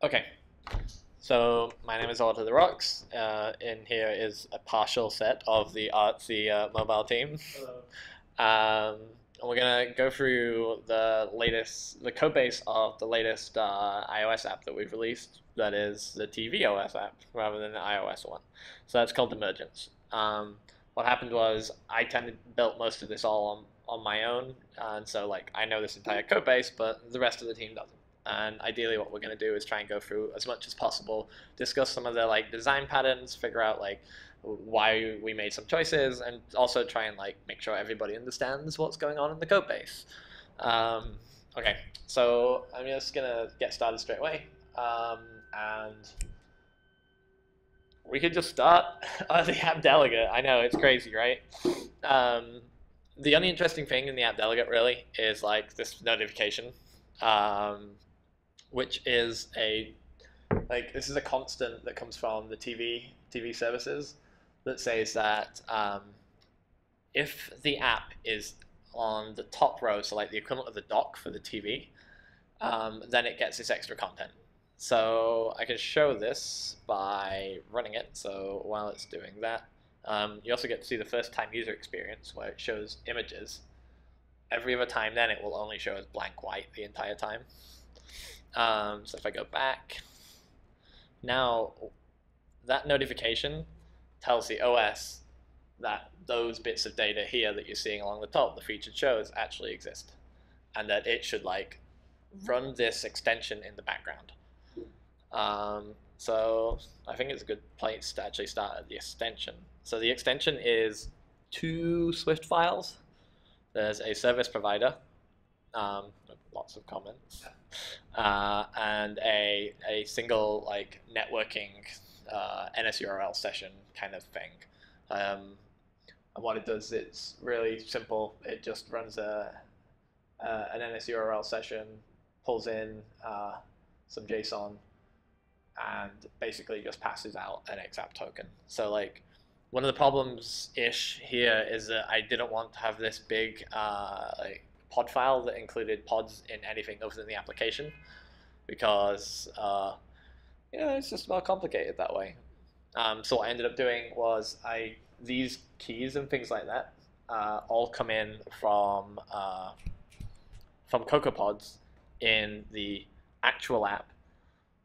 Okay, so my name is Orta Therox. Uh, in here is a partial set of the artsy uh, mobile team. Um, and we're gonna go through the latest, the code base of the latest uh, iOS app that we've released. That is the tvOS app rather than the iOS one. So that's called Emergence. Um, what happened was I tended built most of this all on, on my own, and so like I know this entire code base, but the rest of the team doesn't. And ideally, what we're going to do is try and go through as much as possible, discuss some of the like design patterns, figure out like why we made some choices, and also try and like make sure everybody understands what's going on in the code base. Um, okay, so I'm just gonna get started straight away, um, and we could just start on the app delegate. I know it's crazy, right? Um, the only interesting thing in the app delegate really is like this notification. Um, which is a like this is a constant that comes from the TV TV services that says that um, if the app is on the top row, so like the equivalent of the dock for the TV, um, then it gets this extra content. So I can show this by running it. So while it's doing that, um, you also get to see the first time user experience where it shows images. Every other time then it will only show as blank white the entire time. Um, so if I go back, now that notification tells the OS that those bits of data here that you're seeing along the top, the featured shows, actually exist. And that it should like run this extension in the background. Um, so I think it's a good place to actually start at the extension. So the extension is two Swift files. There's a service provider, um, lots of comments uh, and a, a single like networking uh, NSURL session kind of thing. Um, and what it does, it's really simple. It just runs a, uh, an NSURL session, pulls in uh, some JSON, and basically just passes out an XApp token. So like one of the problems ish here is that I didn't want to have this big uh, like pod file that included pods in anything other than the application because uh, you know it's just more complicated that way. Um, so what I ended up doing was I these keys and things like that uh, all come in from uh, from CocoaPods in the actual app,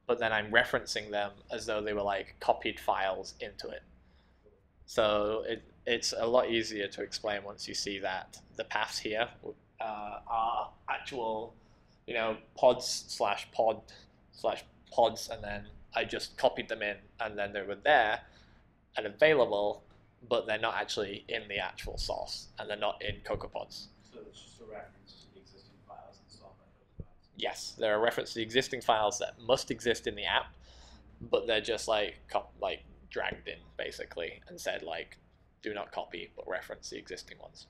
but then I'm referencing them as though they were like copied files into it. So it, it's a lot easier to explain once you see that the paths here uh, are actual, you know, pods slash pod slash pods, and then I just copied them in, and then they were there and available, but they're not actually in the actual source, and they're not in CocoaPods. So it's just a reference to the existing files installed by CocoaPods. Yes, they're a reference to the existing files that must exist in the app, but they're just like like dragged in basically and said like, do not copy, but reference the existing ones.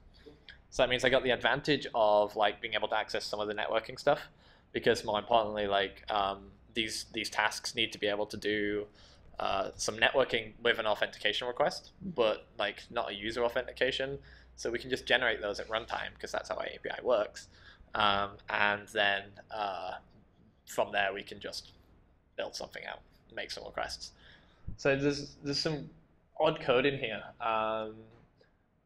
So that means I got the advantage of like being able to access some of the networking stuff, because more importantly, like um, these these tasks need to be able to do uh, some networking with an authentication request, but like not a user authentication. So we can just generate those at runtime because that's how our API works, um, and then uh, from there we can just build something out, make some requests. So there's there's some odd code in here, um,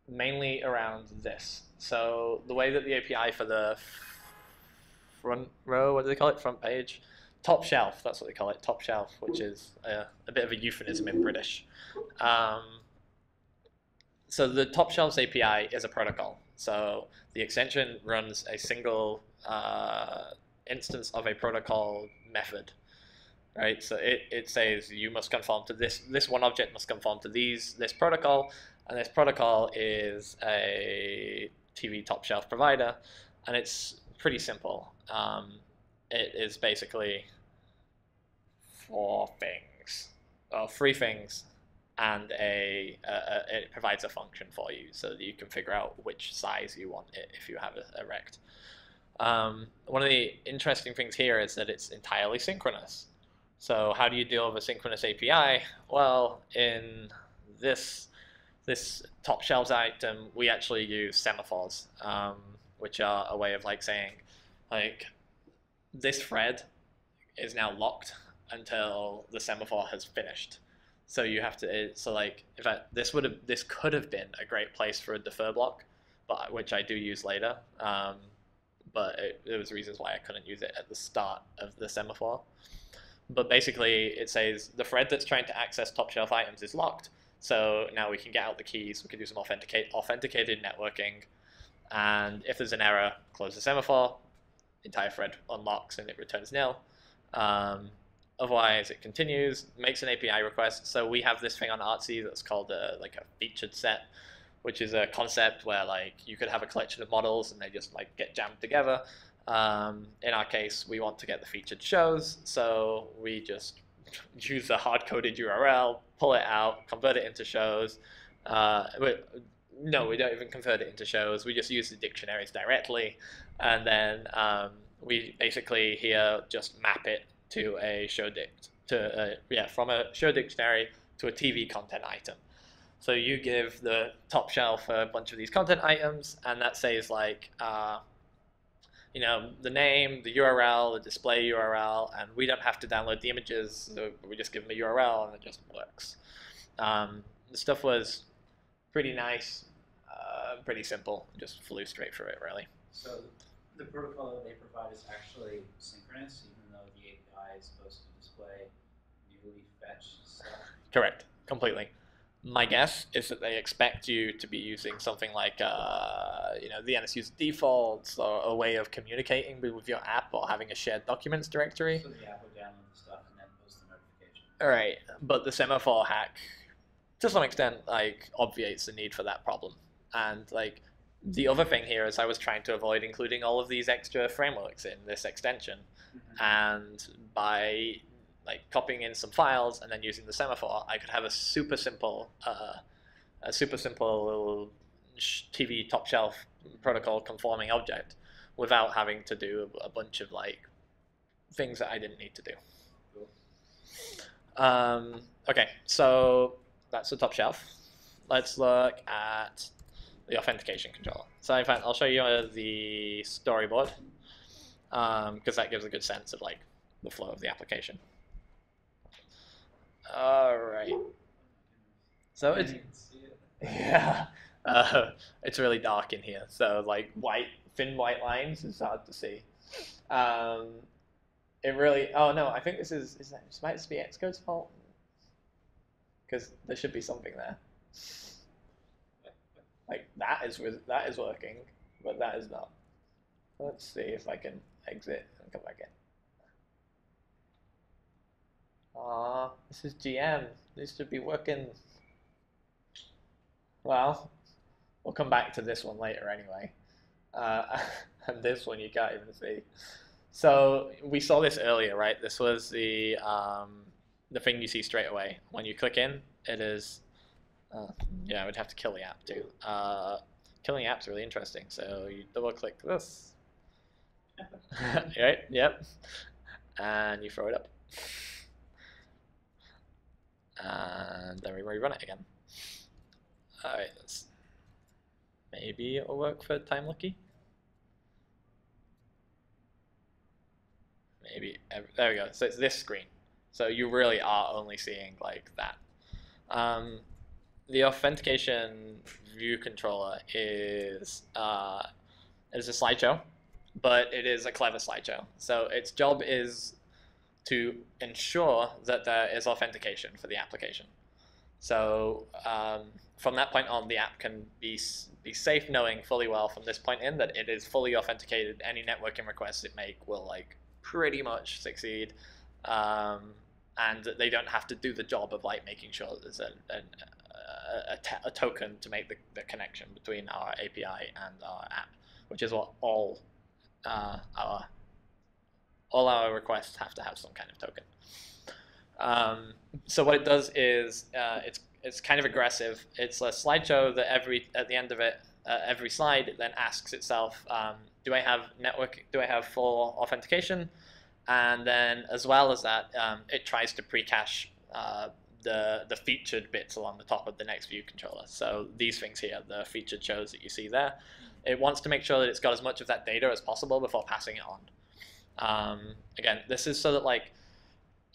mainly around this. So the way that the API for the front row, what do they call it, front page, top shelf, that's what they call it, top shelf, which is a, a bit of a euphemism in British. Um, so the top shelves API is a protocol. So the extension runs a single uh, instance of a protocol method, right? So it, it says you must conform to this, this one object must conform to these, this protocol, and this protocol is a TV top shelf provider, and it's pretty simple. Um, it is basically four things, or three things, and a, a, a, it provides a function for you so that you can figure out which size you want it if you have a, a rect. Um, one of the interesting things here is that it's entirely synchronous. So how do you deal with a synchronous API? Well, in this this top shelves item, we actually use semaphores, um, which are a way of like saying, like, this thread is now locked until the semaphore has finished. So you have to. It, so like, in fact, this would have this could have been a great place for a defer block, but which I do use later. Um, but it, there was reasons why I couldn't use it at the start of the semaphore. But basically, it says the thread that's trying to access top shelf items is locked. So now we can get out the keys. We can do some authenticate authenticated networking, and if there's an error, close the semaphore. Entire thread unlocks and it returns nil. Um, Otherwise, it continues, makes an API request. So we have this thing on Artsy that's called a, like a featured set, which is a concept where like you could have a collection of models and they just like get jammed together. Um, in our case, we want to get the featured shows, so we just use the hard-coded URL, pull it out, convert it into shows. Uh, no, we don't even convert it into shows. We just use the dictionaries directly, and then um, we basically here just map it to a show dict to yeah from a show dictionary to a TV content item. So you give the top shelf a bunch of these content items, and that says like uh, you know the name, the URL, the display URL, and we don't have to download the images. So we just give them a URL, and it just works. Um, the stuff was pretty nice, uh, pretty simple. Just flew straight through it, really. So the protocol that they provide is actually synchronous, even though the API is supposed to display newly fetched stuff? Correct, completely. My guess is that they expect you to be using something like, uh, you know, the NSUserDefaults or a way of communicating with your app or having a shared documents directory. So the app will download the stuff and then post the notification. All right, but the semaphore hack, to some extent, like obviates the need for that problem. And like the other thing here is I was trying to avoid including all of these extra frameworks in this extension. Mm-hmm. And by like copying in some files and then using the semaphore, I could have a super simple, uh, a super simple TV top shelf protocol conforming object without having to do a bunch of like things that I didn't need to do. Um, okay, so that's the top shelf. Let's look at the authentication controller. So in fact, I'll show you uh, the storyboard because um, that gives a good sense of like the flow of the application. All right. So it's yeah, uh, it's really dark in here. So like white, thin white lines is hard to see. Um, it really. Oh no, I think this is is that this might just be Xcode's fault because there should be something there. Like that is that is working, but that is not. Let's see if I can exit and come back in. Ah, this is GM. This should be working. Well, we'll come back to this one later anyway. Uh, and this one you can't even see. So we saw this earlier, right? This was the um, the thing you see straight away. When you click in, it is, uh, yeah, I would have to kill the app too. Uh, killing app's really interesting. So you double click this, right? Yep. And you throw it up. And then we rerun it again. Alright, maybe it'll work for time lucky. Maybe, there we go. So it's this screen. So you really are only seeing like that. Um, the authentication view controller is uh, is a slideshow but it is a clever slideshow. So its job is to ensure that there is authentication for the application. So um, from that point on, the app can be, be safe knowing fully well from this point in that it is fully authenticated. Any networking requests it make will like pretty much succeed. Um, and they don't have to do the job of like making sure that there's a, token to make the, the connection between our API and our app, which is what all uh, our all our requests have to have some kind of token. Um, so what it does is uh, it's it's kind of aggressive. It's a slideshow that every at the end of it, uh, every slide it then asks itself, um, do I have network? Do I have full authentication? And then as well as that, um, it tries to pre-cache uh, the the featured bits along the top of the next view controller. So these things here, the featured shows that you see there, it wants to make sure that it's got as much of that data as possible before passing it on. Um, again, this is so that like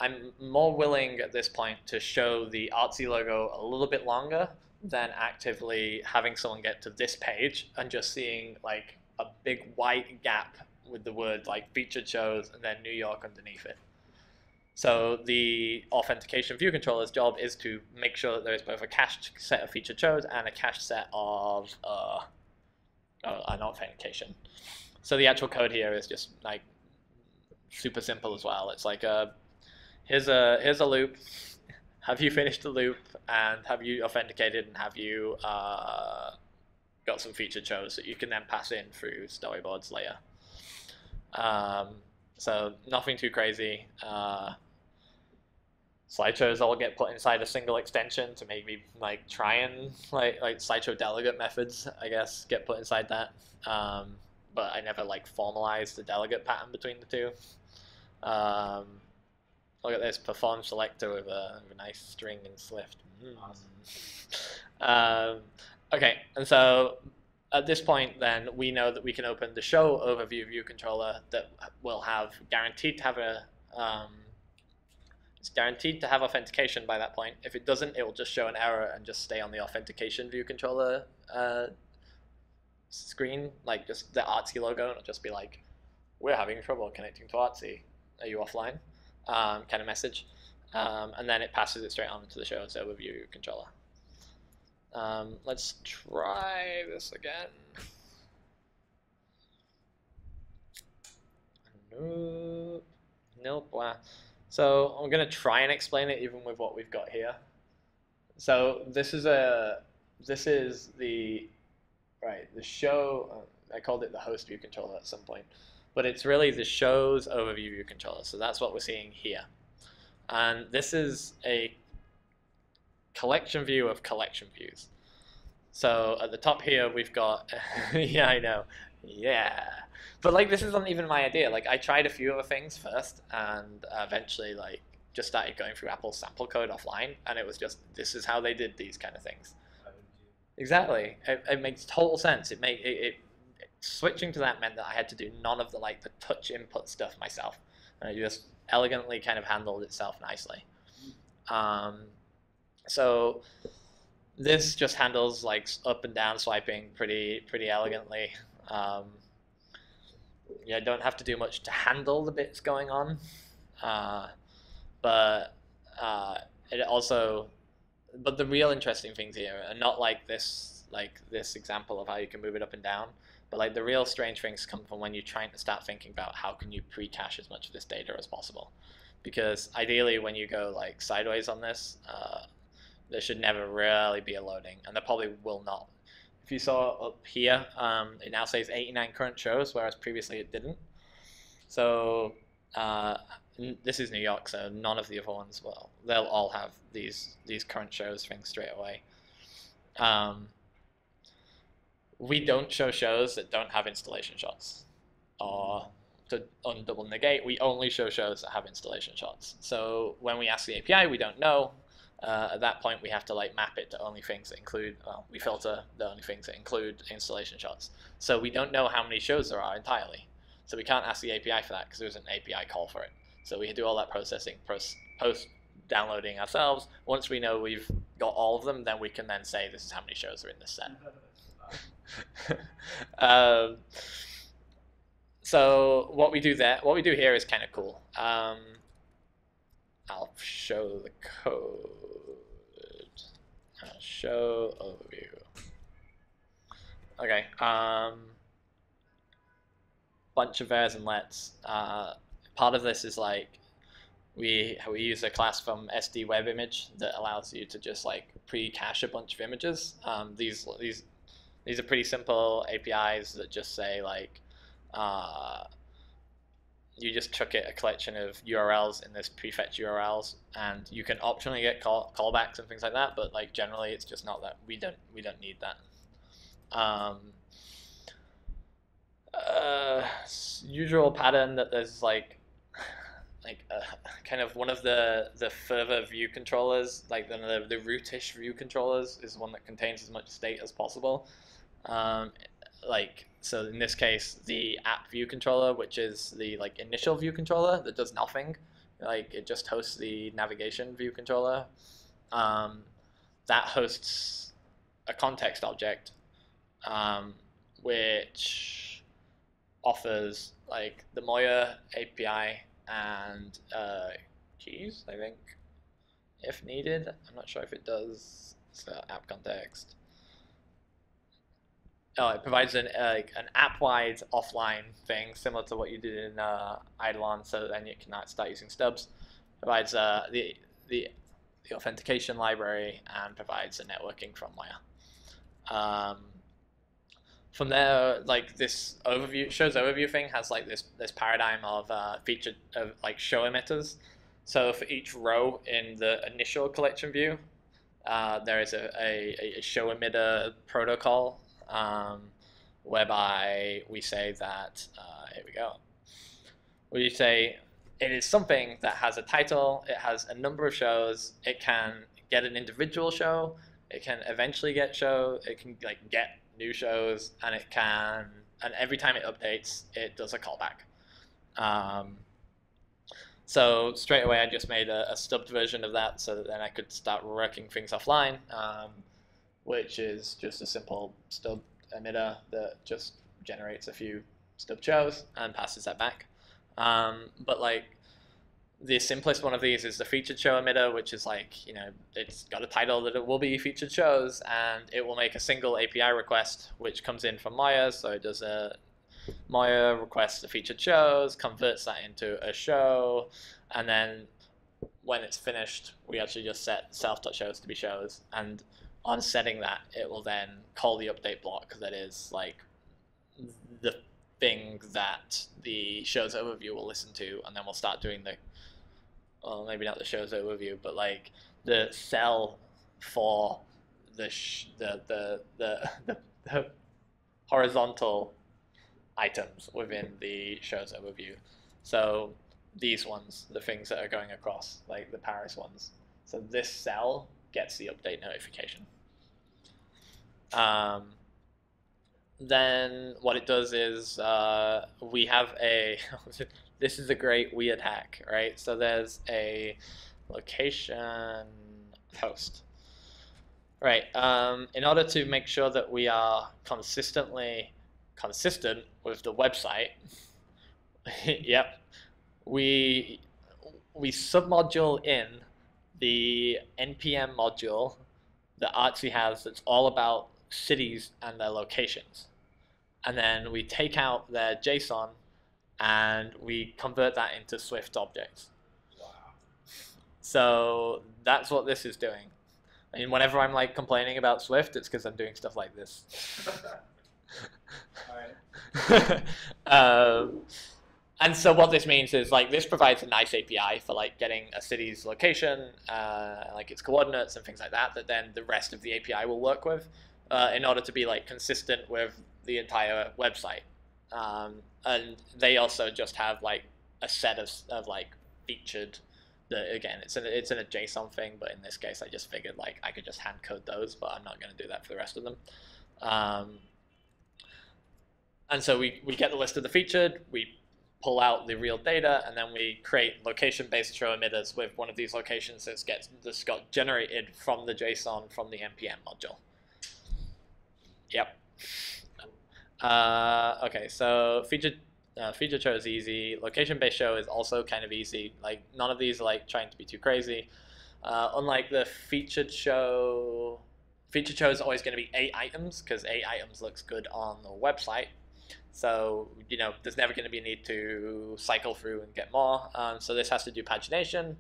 I'm more willing at this point to show the artsy logo a little bit longer than actively having someone get to this page and just seeing like a big white gap with the word like featured shows and then New York underneath it. So the authentication view controller's job is to make sure that there is both a cached set of featured shows and a cached set of uh, uh, an authentication. So the actual code here is just like super simple as well. It's like a here's a here's a loop. Have you finished the loop and have you authenticated and have you uh, got some feature shows that you can then pass in through storyboards later. Um, so nothing too crazy. Uh, slideshows all get put inside a single extension to maybe like try and like like slideshow delegate methods, I guess, get put inside that. Um, but I never like formalized the delegate pattern between the two. Um, look at this perform selector with a, with a nice string and Swift. Mm. Um, okay, and so at this point, then we know that we can open the show overview view controller that will have guaranteed to have a um, it's guaranteed to have authentication by that point. If it doesn't, it will just show an error and just stay on the authentication view controller uh, screen, like just the Artsy logo, and it'll just be like, "We're having trouble connecting to Artsy. Are you offline?" Um, kind of message, um, and then it passes it straight on to the show's overview controller. Um, let's try this again. Nope. Nope. Wow. So I'm going to try and explain it even with what we've got here. So this is a this is the right the show. Uh, I called it the host view controller at some point, but it's really the show's overview view controller. So that's what we're seeing here, and this is a collection view of collection views. So at the top here, we've got, yeah, I know, yeah. But like, this isn't even my idea. Like, I tried a few other things first, and eventually, like, just started going through Apple's sample code offline, and it was just, this is how they did these kind of things. Exactly. It, it makes total sense. It made it, it, switching to that meant that I had to do none of the like the touch input stuff myself, and it just elegantly kind of handled itself nicely. Um, so this just handles like up and down swiping pretty pretty elegantly. Um, yeah, don't have to do much to handle the bits going on, uh, but uh, it also, but the real interesting things here are not like this like this example of how you can move it up and down, but like the real strange things come from when you're trying to start thinking about how can you pre-cache as much of this data as possible, because ideally when you go like sideways on this. Uh, there should never really be a loading, and there probably will not. If you saw up here, um, it now says 89 current shows, whereas previously it didn't. So uh, this is New York, so none of the other ones will. They'll all have these these current shows things straight away. Um, we don't show shows that don't have installation shots, or to undouble negate, we only show shows that have installation shots. So when we ask the API, we don't know. Uh, at that point we have to like map it to only things that include well we filter the only things that include installation shots. So we don't know how many shows there are entirely. So we can't ask the API for that because there's an API call for it. So we do all that processing post, post downloading ourselves. Once we know we've got all of them then we can then say this is how many shows are in this set um, so what we do there what we do here is kind of cool um, I'll show the code. I'll show overview. Okay. Um, bunch of vars and lets. Uh, part of this is like we we use a class from SD Web Image that allows you to just like pre-cache a bunch of images. Um, these these these are pretty simple APIs that just say like uh, you just chuck it a collection of URLs in this prefetch URLs, and you can optionally get call, callbacks and things like that. But like generally, it's just not that we don't we don't need that. Um, uh, usual pattern that there's like like uh, kind of one of the the further view controllers, like the the, the rootish view controllers, is one that contains as much state as possible. Um, like so in this case the app view controller which is the like initial view controller that does nothing like it just hosts the navigation view controller. Um, that hosts a context object, um, which offers like the Moya API and uh, keys, I think, if needed. I'm not sure if it does. So app context. Oh, it provides an uh, an app-wide offline thing similar to what you did in uh, Eidolon, so then you can start using stubs. Provides uh, the the the authentication library and provides a networking from Moya. Um, from there, like this overview shows overview thing has like this this paradigm of uh, featured of like show emitters. So for each row in the initial collection view, uh, there is a, a, a show emitter protocol um, whereby we say that, uh, here we go, we say it is something that has a title, it has a number of shows, it can get an individual show, it can eventually get show, it can like get new shows, and it can, and every time it updates, it does a callback. Um, so straight away, I just made a, a, stubbed version of that so that then I could start working things offline. Um, which is just a simple stub emitter that just generates a few stub shows and passes that back. Um, but like the simplest one of these is the featured show emitter, which is like, you know, it's got a title that it will be featured shows and it will make a single API request, which comes in from Moya. So it does a Moya requests the featured shows, converts that into a show, and then when it's finished, we actually just set self.shows to be shows. And on setting that, it will then call the update block that is like the thing that the show's overview will listen to, and then we'll start doing the, well, maybe not the show's overview, but like the cell for the sh- the, the, the the the horizontal items within the show's overview. So these ones, the things that are going across, like the Paris ones. So this cell gets the update notification. Um, then what it does is uh, we have a, this is a great weird hack, right? So there's a location host. Right, um, in order to make sure that we are consistently consistent with the website, yep, we we submodule in the npm module that Artsy has that's all about cities and their locations. And then we take out their JSON and we convert that into Swift objects. Wow. So that's what this is doing. I mean, whenever I'm like complaining about Swift, it's because I'm doing stuff like this. um, and so what this means is like this provides a nice API for like getting a city's location, uh, like its coordinates and things like that. That then the rest of the API will work with uh, in order to be like consistent with the entire website. Um, and they also just have like a set of, of like featured again it's in it's in a JSON thing, but in this case I just figured like I could just hand code those, but I'm not going to do that for the rest of them. Um, and so we, we get the list of the featured, we pull out the real data, and then we create location-based show emitters with one of these locations that gets that's got generated from the JSON from the npm module. Yep. Uh, okay, so featured uh, feature show is easy. Location-based show is also kind of easy. Like none of these are like trying to be too crazy. Uh, unlike the featured show, featured show is always going to be eight items because eight items looks good on the website. So you know there's never going to be a need to cycle through and get more. Um, so this has to do pagination,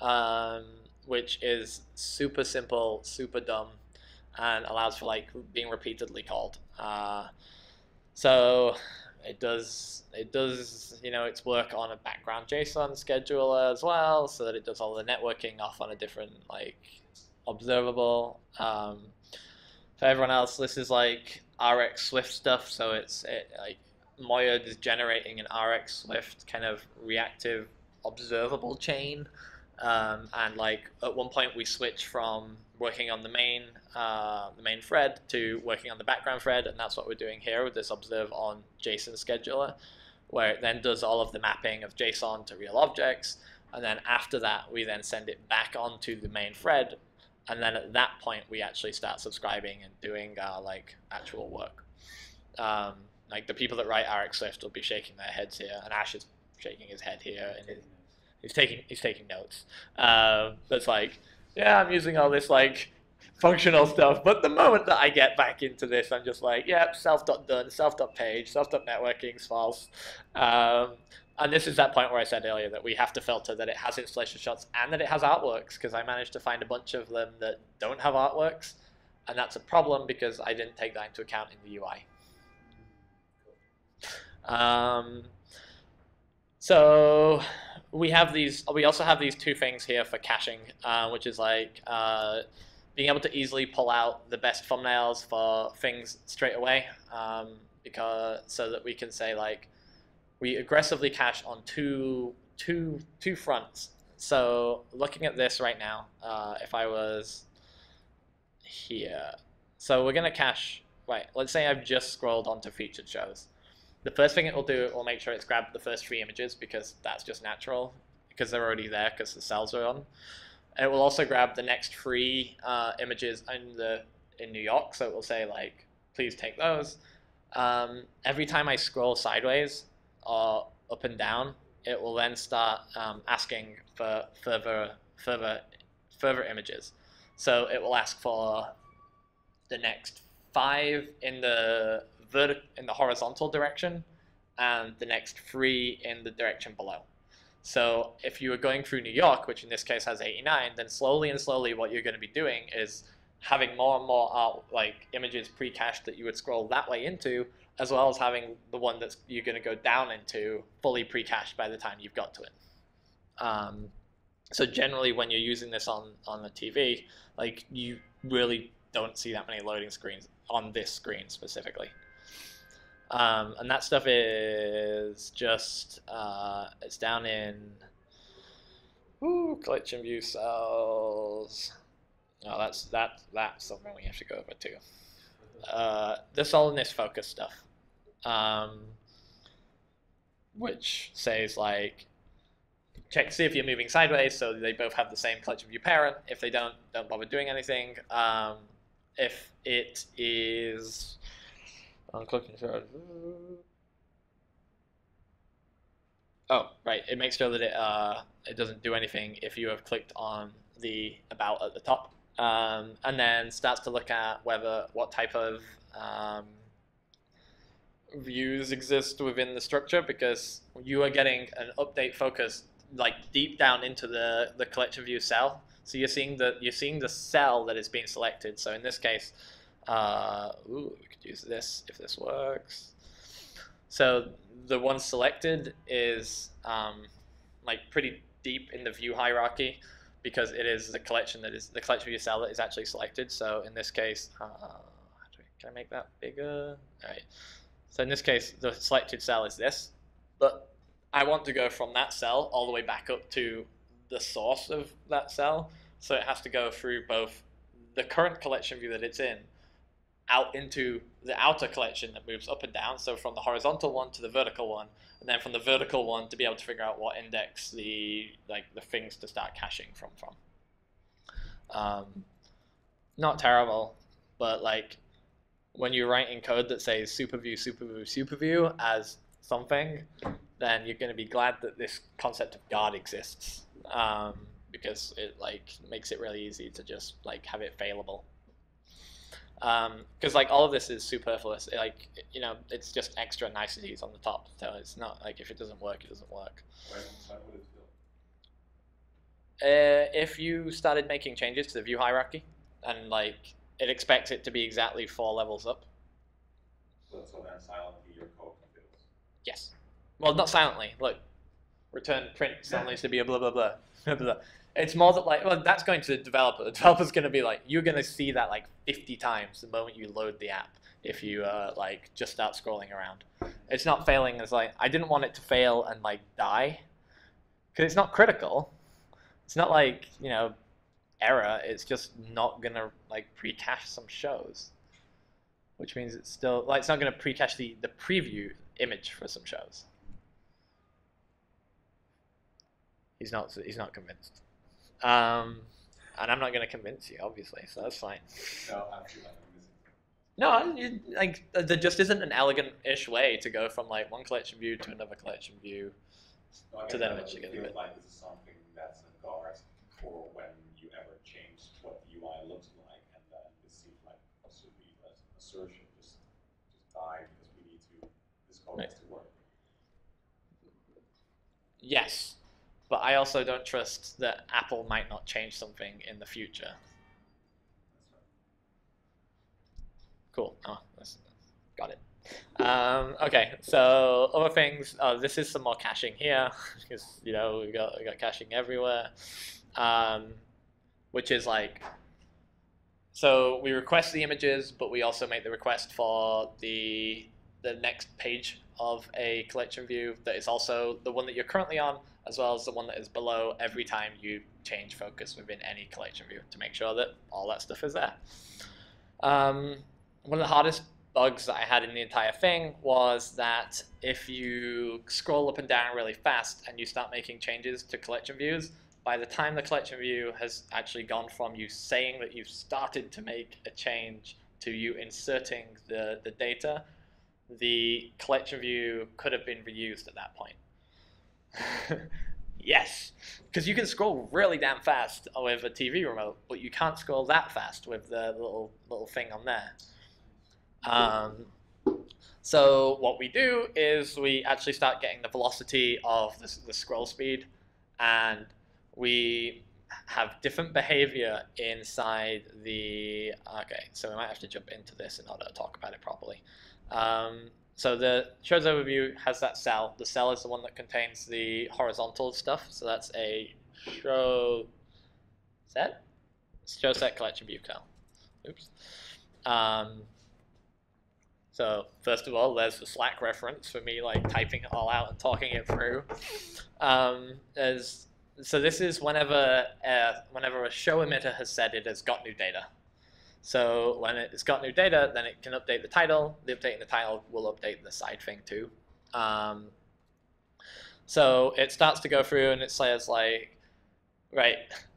um, which is super simple, super dumb and allows for like being repeatedly called. Uh, so it does it does you know its work on a background JSON scheduler as well, so that it does all the networking off on a different like observable. Um, for everyone else, this is like RX Swift stuff, so it's it, like Moya is generating an RX Swift kind of reactive observable chain. Um, and like at one point we switch from working on the main uh, the main thread to working on the background thread, and that's what we're doing here with this observe on JSON scheduler, where it then does all of the mapping of JSON to real objects. and then after that we then send it back onto the main thread, and then at that point we actually start subscribing and doing our like actual work. Um, like the people that write RX Swift will be shaking their heads here, and Ash is shaking his head here, and his, he's taking he's taking notes. That's like, yeah, I'm using all this like functional stuff, but the moment that I get back into this, I'm just like, yep, self dot done, self dot page, self dot networking's false. Um, and this is that point where I said earlier that we have to filter that it has installation shots and that it has artworks because I managed to find a bunch of them that don't have artworks, and that's a problem because I didn't take that into account in the UI. Um, so we have these. We also have these two things here for caching, uh, which is like uh, being able to easily pull out the best thumbnails for things straight away, um, because so that we can say like we aggressively cache on two two two fronts. So looking at this right now, uh, if I was here, so we're gonna cache. Right, let's say I've just scrolled onto featured shows. The first thing it will do, it will make sure it's grabbed the first three images because that's just natural because they're already there because the cells are on. It will also grab the next three uh, images in the in New York, so it will say like, please take those. Um, every time I scroll sideways or up and down, it will then start um, asking for further further further images. So it will ask for the next five in the vertic- in the horizontal direction and the next three in the direction below. So if you are going through New York, which in this case has 89, then slowly and slowly what you're going to be doing is having more and more art, like images pre-cached that you would scroll that way into, as well as having the one that you're going to go down into fully pre-cached by the time you've got to it. Um, so generally, when you're using this on on the TV, like you really don't see that many loading screens on this screen specifically. Um, and that stuff is just, uh, it's down in ooh, collection view cells. Oh, that's that that's something we have to go over too. Uh, in this focus stuff, um, which says like check see if you're moving sideways, so they both have the same clutch of your parent. If they don't, don't bother doing anything. Um, if it is I'm clicking through. Oh, right. It makes sure that it uh, it doesn't do anything if you have clicked on the about at the top, um, and then starts to look at whether what type of um, views exist within the structure because you are getting an update focus like deep down into the the collection view cell. So you're seeing the you're seeing the cell that is being selected. So in this case, uh, ooh, we could use this if this works. So the one selected is um, like pretty deep in the view hierarchy because it is the collection that is the collection view cell that is actually selected. So in this case, uh, can I make that bigger? All right. So in this case, the selected cell is this, but I want to go from that cell all the way back up to the source of that cell. So it has to go through both the current collection view that it's in out into the outer collection that moves up and down. So from the horizontal one to the vertical one, and then from the vertical one to be able to figure out what index the like the things to start caching from from. Um, not terrible, but like when you're writing code that says super view, superview, superview, superview as something, then you're going to be glad that this concept of guard exists um, because it like makes it really easy to just like have it failable because um, like all of this is superfluous. Like you know, it's just extra niceties on the top. So it's not like if it doesn't work, it doesn't work. Uh, if you started making changes to the view hierarchy, and like it expects it to be exactly four levels up. So, so then silently your code. Yes. Well, not silently. Look, return print needs to be a blah blah blah. blah, blah. It's more that like, well, that's going to the developer. The developer's going to be like, you're going to see that like 50 times the moment you load the app if you uh, like just start scrolling around. It's not failing It's like I didn't want it to fail and like die because it's not critical. It's not like you know error. It's just not gonna like pre-cache some shows, which means it's still like it's not gonna pre-cache the the preview image for some shows. He's not. He's not convinced. Um, and I'm not going to convince you, obviously. So that's fine. No, I feel like I'm missing. No, you, like there just isn't an elegant-ish way to go from like one collection view to another collection view. No, To then eventually get it rid feels like this is something that's a guard for when you ever change what the UI looks like, and then it seems like also be an assertion just just die because we need to this code Right. has to work. Yes, but I also don't trust that Apple might not change something in the future. Cool. Oh, got it. Um, okay, so other things. Oh, this is some more caching here because you know we got we got caching everywhere, um, which is like. So we request the images, but we also make the request for the the next page of a collection view that is also the one that you're currently on, as well as the one that is below every time you change focus within any collection view to make sure that all that stuff is there. Um, one of the hardest bugs that I had in the entire thing was that if you scroll up and down really fast and you start making changes to collection views, by the time the collection view has actually gone from you saying that you've started to make a change to you inserting the, the data, the collection view could have been reused at that point. yes, because you can scroll really damn fast with a TV remote, but you can't scroll that fast with the little little thing on there. Um, so what we do is we actually start getting the velocity of the, the scroll speed, and we have different behavior inside the. Okay, so we might have to jump into this in order to talk about it properly. Um, so the shows overview has that cell. The cell is the one that contains the horizontal stuff. So that's a show set, show set collection view cell. Oops. Um, so first of all, there's the Slack reference for me like typing it all out and talking it through. Um, as so this is whenever uh, whenever a show emitter has said it has got new data. So when it's got new data, then it can update the title. The updating the title will update the side thing too. Um, so it starts to go through and it says like, right,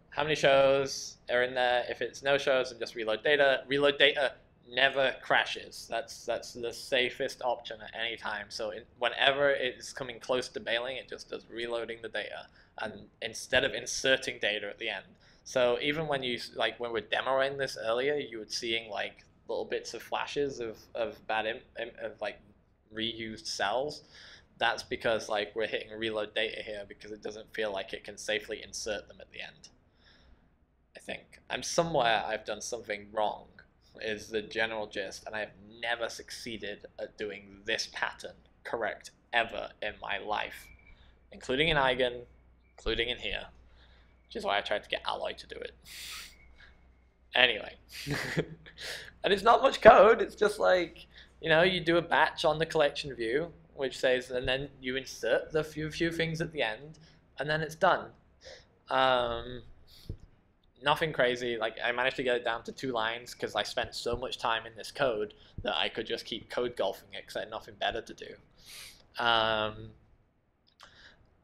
how many shows are in there? If it's no shows, then just reload data. Reload data never crashes. That's that's the safest option at any time. So it, whenever it's coming close to bailing, it just does reloading the data, and instead of inserting data at the end. So even when you like when we're demoing this earlier, you were seeing like little bits of flashes of of bad Im, im, of like reused cells. That's because like we're hitting reload data here because it doesn't feel like it can safely insert them at the end. I think I'm somewhere I've done something wrong is the general gist, and I have never succeeded at doing this pattern correct ever in my life, including in Eigen, including in here, which is why I tried to get Alloy to do it. Anyway, and it's not much code. It's just like you know, you do a batch on the collection view, which says, and then you insert the few few things at the end, and then it's done. Um, nothing crazy. Like I managed to get it down to two lines because I spent so much time in this code that I could just keep code golfing it because I had nothing better to do. Um,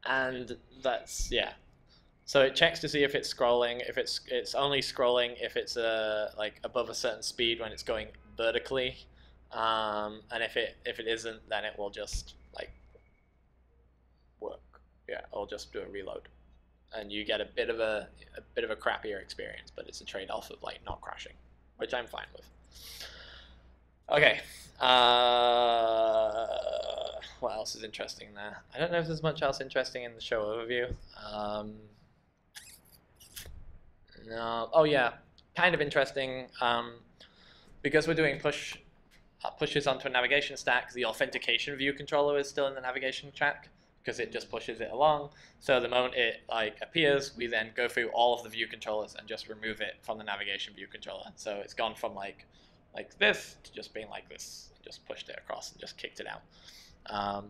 and that's yeah. So it checks to see if it's scrolling. If it's it's only scrolling if it's uh, like above a certain speed when it's going vertically, um, and if it if it isn't, then it will just like work. Yeah, it'll just do a reload and you get a bit of a, a bit of a crappier experience, but it's a trade-off of like not crashing, which I'm fine with. Okay, uh, what else is interesting there? I don't know if there's much else interesting in the show overview. Um, no, oh yeah, kind of interesting um, because we're doing push uh, pushes onto a navigation stack. The authentication view controller is still in the navigation stack because it just pushes it along. So the moment it like appears, we then go through all of the view controllers and just remove it from the navigation view controller. So it's gone from like like this to just being like this. Just pushed it across and just kicked it out. Um,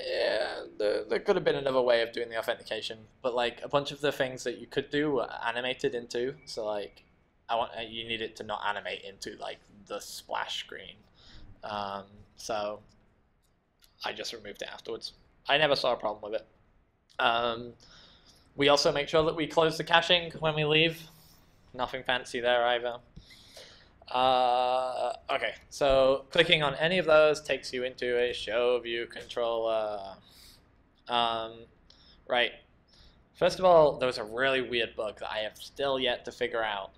yeah, there, there could have been another way of doing the authentication, but like a bunch of the things that you could do were animated into. So like, I want you need it to not animate into like the splash screen. Um, so I just removed it afterwards. I never saw a problem with it. Um, we also make sure that we close the caching when we leave. Nothing fancy there either. Uh, okay, so clicking on any of those takes you into a show view controller. Um, right. First of all, there was a really weird bug that I have still yet to figure out.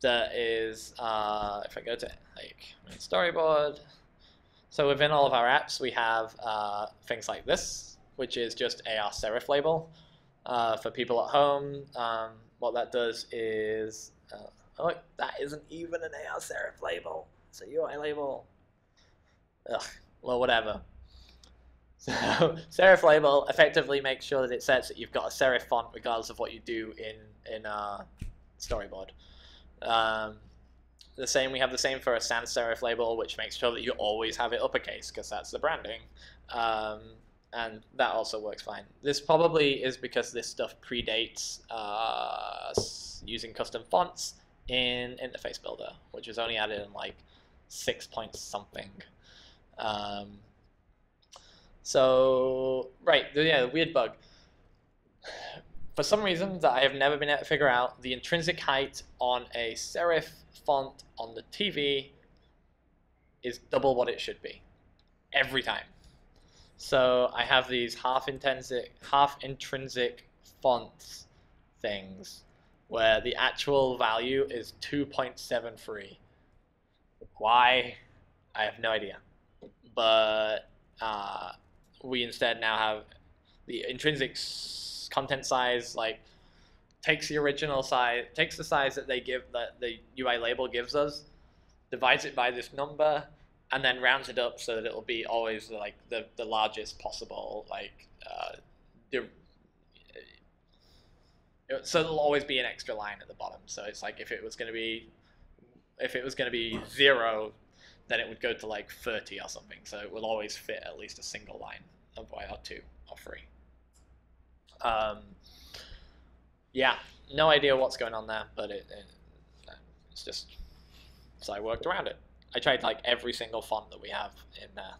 That is, uh, if I go to like storyboard, so within all of our apps, we have uh, things like this, which is just AR serif label. Uh, for people at home, um, what that does is, oh, that isn't even an AR serif label. It's a UI label. Ugh, well, whatever. So serif label effectively makes sure that it sets that you've got a serif font regardless of what you do in in uh, storyboard. Um, the same, we have the same for a sans serif label, which makes sure that you always have it uppercase because that's the branding. Um, and that also works fine. This probably is because this stuff predates uh, using custom fonts in Interface Builder, which was only added in like six point something. Um, so, right, yeah, the weird bug. For some reason that I have never been able to figure out, the intrinsic height on a serif font on the TV is double what it should be every time. So I have these half intrinsic, half intrinsic fonts things where the actual value is 2.73. Why? I have no idea. But uh, we instead now have the intrinsic content size like takes the original size, takes the size that they give that the UI label gives us, divides it by this number, and then rounds it up so that it'll be always like the, the largest possible like uh, so there'll always be an extra line at the bottom. So it's like if it was going to be if it was going to be zero, then it would go to like 30 or something. So it will always fit at least a single line of Y or two or three. Um, yeah, no idea what's going on there, but it, it it's just so I worked around it. I tried like every single font that we have in there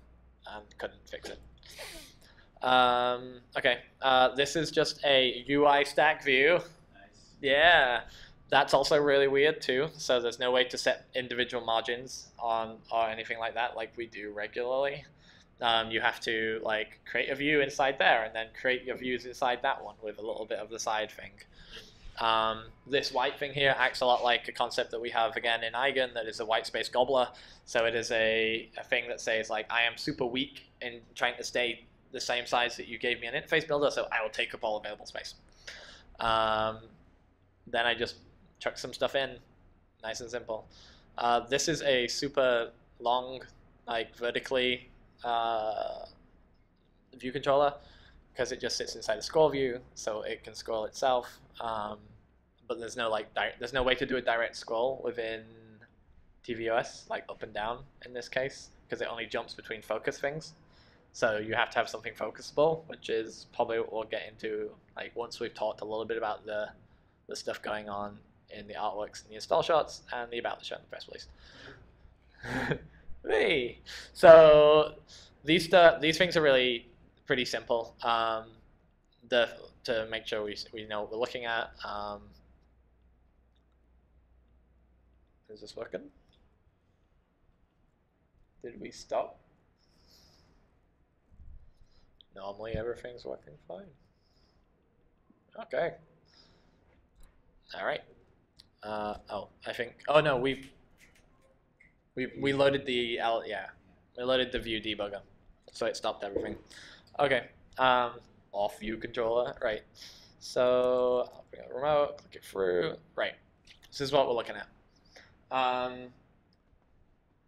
and couldn't fix it. Um, okay, uh, this is just a UI stack view. Nice. Yeah, that's also really weird too. So there's no way to set individual margins on or anything like that like we do regularly. Um, you have to like create a view inside there and then create your views inside that one with a little bit of the side thing. Um, this white thing here acts a lot like a concept that we have again in Eigen that is a white space gobbler. So it is a, a thing that says like I am super weak in trying to stay the same size that you gave me an interface builder, so I will take up all available space. Um, then I just chuck some stuff in, nice and simple. Uh, this is a super long, like vertically uh, view controller because it just sits inside the scroll view, so it can scroll itself. Um, but there's no like there's no way to do a direct scroll within tvOS, like up and down in this case, because it only jumps between focus things. So you have to have something focusable, which is probably what we'll get into like once we've talked a little bit about the the stuff going on in the artworks and the install shots and the about the show and the press release. hey. So these these things are really pretty simple. Um, the to make sure we we know what we're looking at. Um, is this working? Did we stop? Normally everything's working fine. Okay. All right. Uh, oh, I think. Oh no, we we we loaded the. Yeah, we loaded the view debugger, so it stopped everything. Okay. Um, off view controller. Right. So I'll bring up remote. Click it through. Right. This is what we're looking at. Um,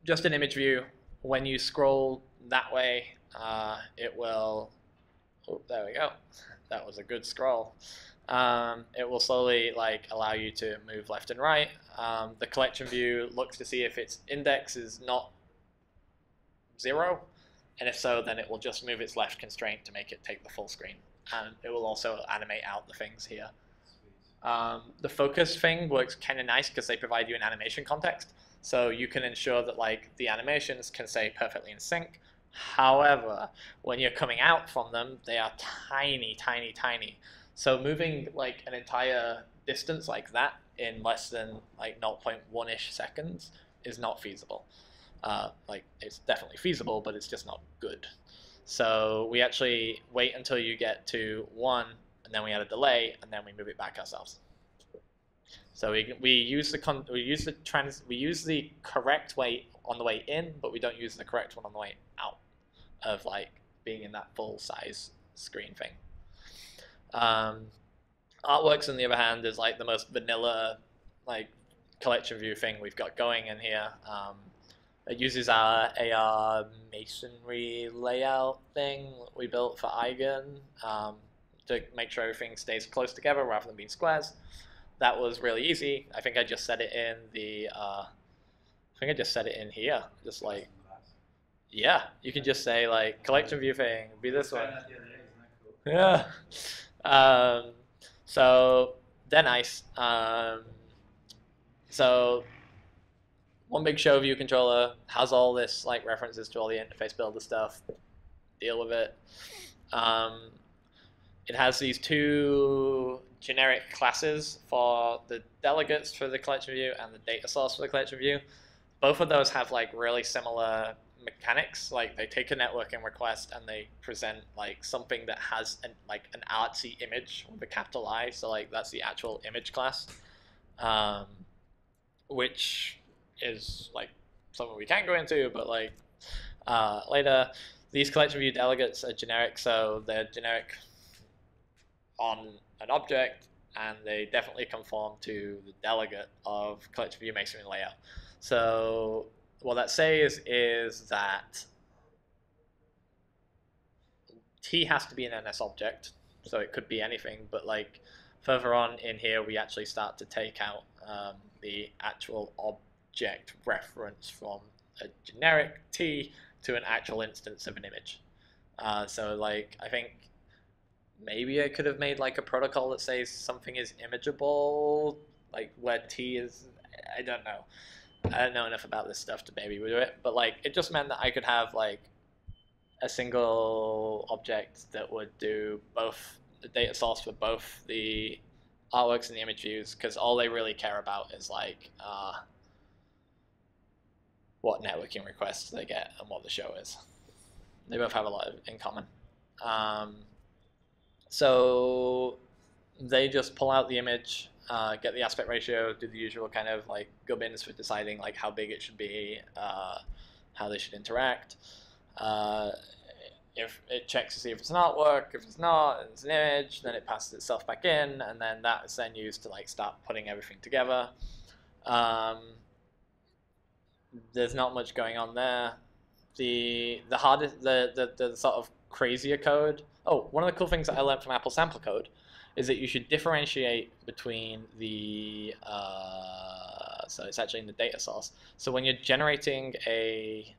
just an image view. When you scroll that way, uh, it will. Oh, there we go. That was a good scroll. Um, it will slowly like allow you to move left and right. Um, the collection view looks to see if its index is not zero, and if so, then it will just move its left constraint to make it take the full screen. And it will also animate out the things here. Um, the focus thing works kind of nice because they provide you an animation context. So you can ensure that like the animations can stay perfectly in sync However, when you're coming out from them, they are tiny, tiny, tiny. So moving like an entire distance like that in less than like 0.1-ish seconds is not feasible. Uh, like it's definitely feasible, but it's just not good. So we actually wait until you get to one, and then we add a delay, and then we move it back ourselves. So we, we use the con we use the trans we use the correct way on the way in, but we don't use the correct one on the way of like being in that full size screen thing. Um, artworks, on the other hand, is like the most vanilla like collection view thing we've got going in here. Um, it uses our AR masonry layout thing we built for Eigen um, to make sure everything stays close together rather than being squares. That was really easy. I think I just set it in the. Uh, I think I just set it in here, just like yeah. You can just say like collection view thing, be this one. Found that the other day, isn't that cool? Yeah. Um, so they're nice. Um, so one big show view controller has all this like references to all the interface builder stuff. Deal with it. Um, it has these two generic classes for the delegates for the collection view and the data source for the collection view. Both of those have like really similar mechanics. Like they take a networking request and they present like something that has an like an artsy image with a capital I. So like that's the actual image class, um, which is like something we can't go into, but like uh, later. These collection view delegates are generic, so they're generic on an object, and they definitely conform to the delegate of collection view masonry layout. So what that says is that T has to be an NS object, so it could be anything, but like further on in here, we actually start to take out um, the actual object reference from a generic T to an actual instance of an image. Uh, so like I think maybe I could have made like a protocol that says something is imageable, like where T is. I don't know. I don't know enough about this stuff to maybe do it, but like it just meant that I could have like a single object that would do both the data source for both the artworks and the image views, because all they really care about is like uh, what networking requests they get and what the show is. They both have a lot in common. Um, so they just pull out the image, uh, get the aspect ratio, do the usual kind of like gubbins for deciding like how big it should be, uh, how they should interact. Uh, if it checks to see if it's an artwork, if it's not, it's an image, then it passes itself back in, and then that is then used to like start putting everything together. Um, there's not much going on there. The the hardest the, the, the sort of crazier code. Oh, one of the cool things that I learned from Apple Sample Code is that you should differentiate between the uh, so it's actually in the data source. So when you're generating a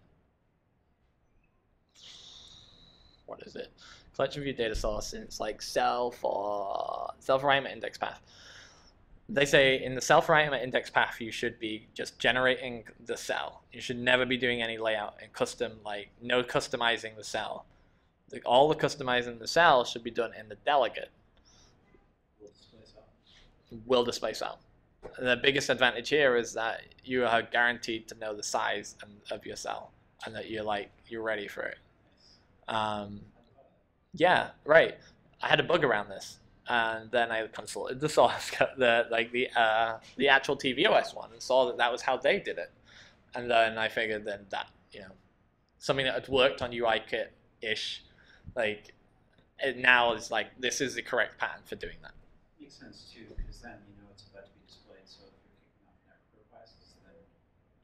what is it? Collection view data source, and it's like self or self alignment index path. They say in the self alignment index path, you should be just generating the cell. You should never be doing any layout and custom, like no customizing the cell. Like, all the customizing the cell should be done in the delegate. Will display cell. And the biggest advantage here is that you are guaranteed to know the size of your cell, and that you're like you're ready for it. Um, yeah, right. I had a bug around this, and then I consulted the source, the like the uh, the actual tvOS one, and saw that that was how they did it. And then I figured then that you know something that had worked on UIKit ish, like it now is like this is the correct pattern for doing that. Makes sense too, then you know it's about to be displayed, so if you're kicking off network requests, then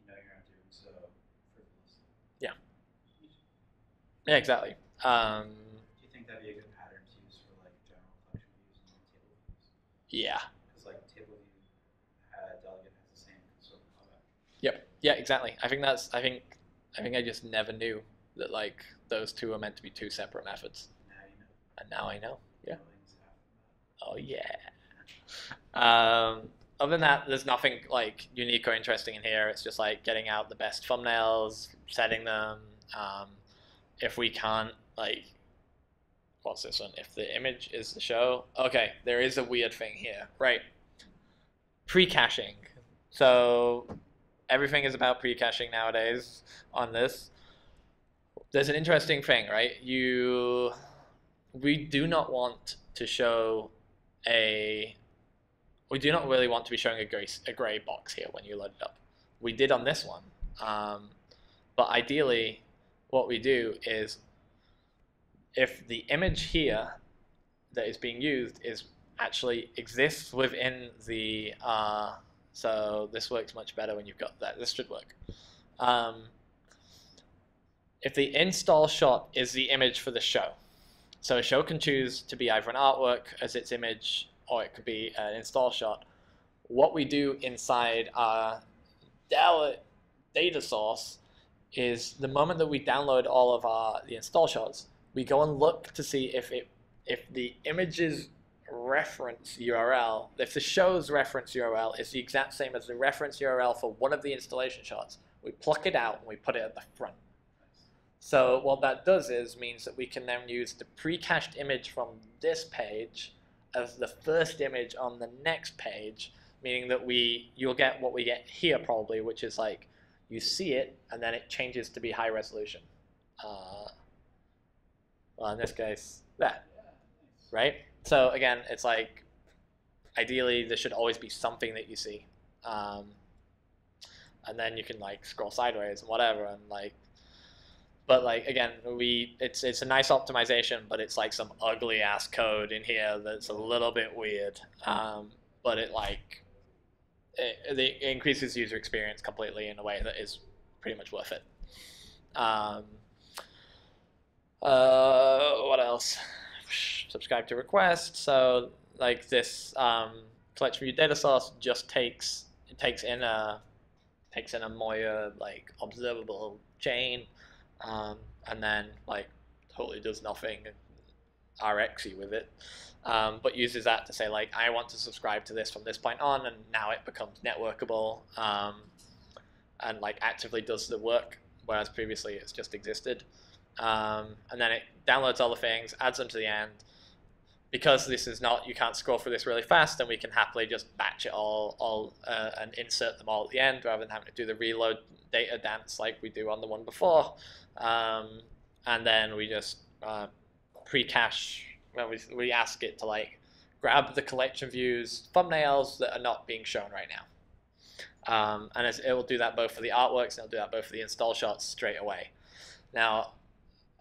you know you're not doing so frivolously. Yeah, exactly. Um, Do you think that'd be a good pattern to use for like general collection views and table views? yeah. Because like table view uh, delegate has the same sort of callback. Yep. Yeah, exactly. I think that's. I think. I think I just never knew that like those two are meant to be two separate methods, Now you know. and now I know. Yeah. Buildings have that. Oh yeah. Um, other than that, there's nothing like unique or interesting in here. It's just like getting out the best thumbnails, setting them, um, if we can't like what's this one? If the image is the show, okay, there is a weird thing here, right? Pre-caching. So everything is about pre-caching nowadays on this. There's an interesting thing, right? You we do not want to show a we do not really want to be showing a gray, a gray box here when you load it up. We did on this one. Um, but ideally, what we do is if the image here that is being used is actually exists within the uh, so this works much better when you've got that this should work um, if the install shot is the image for the show so a show can choose to be either an artwork as its image or it could be an install shot what we do inside our data source is the moment that we download all of our the install shots, we go and look to see if it if the image's reference URL, if the show's reference URL is the exact same as the reference URL for one of the installation shots, we pluck it out and we put it at the front. So what that does is means that we can then use the pre-cached image from this page as the first image on the next page, meaning that we you'll get what we get here probably, which is like you see it, and then it changes to be high resolution. Uh, well, in this case, that, right? So again, it's like, ideally, there should always be something that you see. Um, and then you can like scroll sideways and whatever, and like, but like again, we it's it's a nice optimization, but it's like some ugly ass code in here that's a little bit weird. Um, but it like it, it increases user experience completely in a way that is pretty much worth it. Um, uh, what else? Subscribe to request. So like this um, collection view data source just takes it takes in a takes in a Moya like observable chain, um, and then like totally does nothing RXy with it um, but uses that to say like I want to subscribe to this from this point on, and now it becomes networkable um, and like actively does the work, whereas previously it's just existed. Um, and then it downloads all the things, adds them to the end. Because this is not, you can't scroll through this really fast, then we can happily just batch it all, all uh, and insert them all at the end rather than having to do the reload data dance like we do on the one before. Um, and then we just uh, pre-cache when we, we ask it to like grab the collection views thumbnails that are not being shown right now. Um, and it will do that both for the artworks and it'll do that both for the install shots straight away. Now,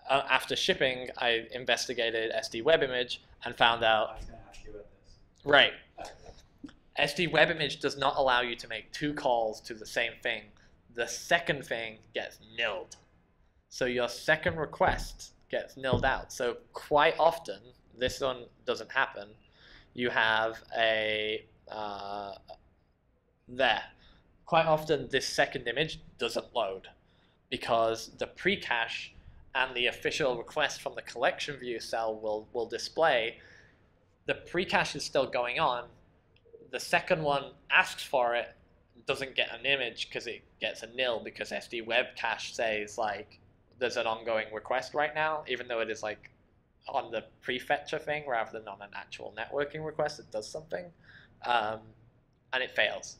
uh, after shipping, I investigated SD Web Image and found out. I was going to ask you about this. Right. SD Web Image does not allow you to make two calls to the same thing. The second thing gets nilled. So your second request gets nilled out. So quite often, this one doesn't happen, you have a uh, there. Quite often, this second image doesn't load because the pre-cache and the official request from the collection view cell will, will display the pre-cache is still going on. The second one asks for it, doesn't get an image because it gets a nil because SD Web Cache says like there's an ongoing request right now, even though it is like on the prefetcher thing rather than on an actual networking request it does something, um, and it fails.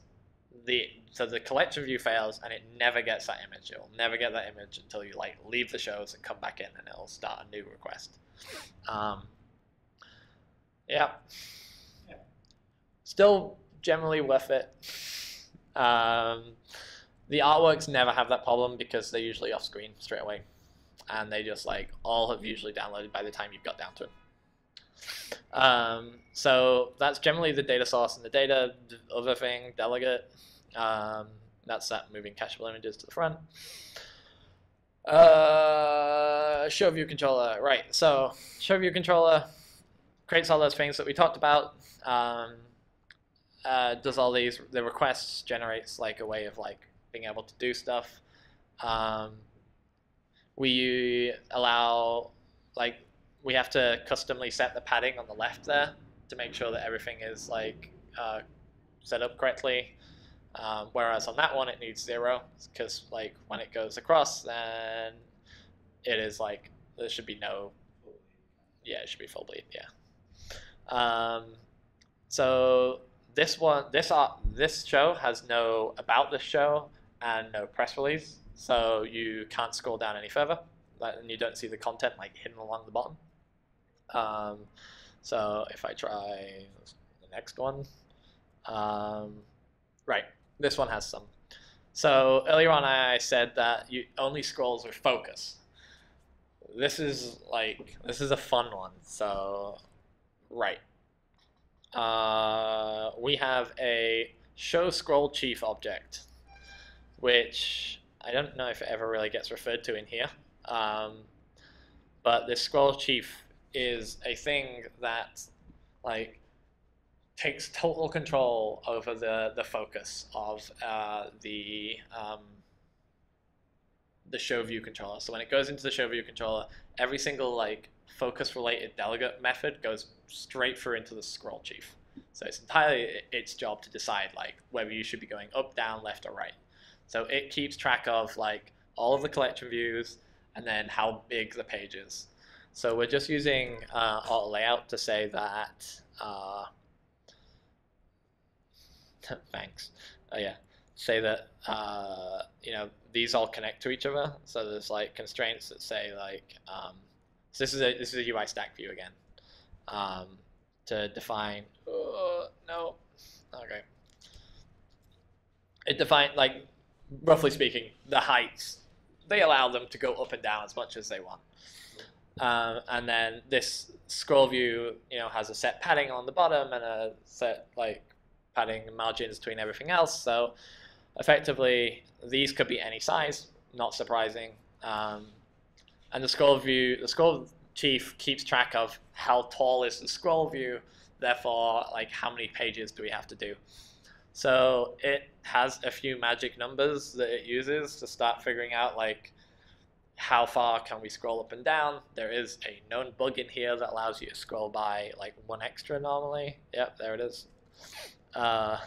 The so the collection view fails and it never gets that image. It will never get that image until you like leave the shows and come back in, and it'll start a new request. Um, yeah. Yeah. Still generally worth it. Um, the artworks never have that problem because they're usually off screen straight away and they just like all have usually downloaded by the time you've got down to it. Um, so that's generally the data source and the data other thing, delegate. Um, that's that moving cacheable images to the front. Uh, show view controller, right? So show view controller creates all those things that we talked about. Um, uh, does all these the requests generates like a way of like being able to do stuff. Um, we allow like we have to customly set the padding on the left there to make sure that everything is like uh, set up correctly. Um, whereas on that one it needs zero because like when it goes across then it is like there should be no yeah, it should be full bleed. Yeah. Um, so this one, this art, this show has no about this show and no press release, so you can't scroll down any further, and you don't see the content like hidden along the bottom. Um, so if I try the next one, um, right, this one has some. So earlier on, I said that you only scrolls with focus this is like this is a fun one. So, right. Uh, we have a show scroll chief object, which I don't know if it ever really gets referred to in here. Um, but this scroll chief is a thing that like takes total control over the the focus of uh, the um, the show view controller. So when it goes into the show view controller, every single like focus related delegate method goes straight through into the scroll chief. So it's entirely its job to decide like whether you should be going up, down, left, or right. So it keeps track of like all of the collection views and then how big the page is. So we're just using uh, auto layout to say that. Uh, thanks. Oh yeah say that uh, you know these all connect to each other. So there's like constraints that say like um, so this is a this is a UI stack view again um, to define. Uh, no, okay. It define like roughly speaking the heights. They allow them to go up and down as much as they want. Um, and then this scroll view, you know, has a set padding on the bottom and a set like padding margins between everything else. So effectively, these could be any size, not surprising. Um, and the scroll view, the scroll chief keeps track of how tall is the scroll view, therefore, like how many pages do we have to do. So it has a few magic numbers that it uses to start figuring out like how far can we scroll up and down. There is a known bug in here that allows you to scroll by like one extra normally. Yep, there it is. Uh,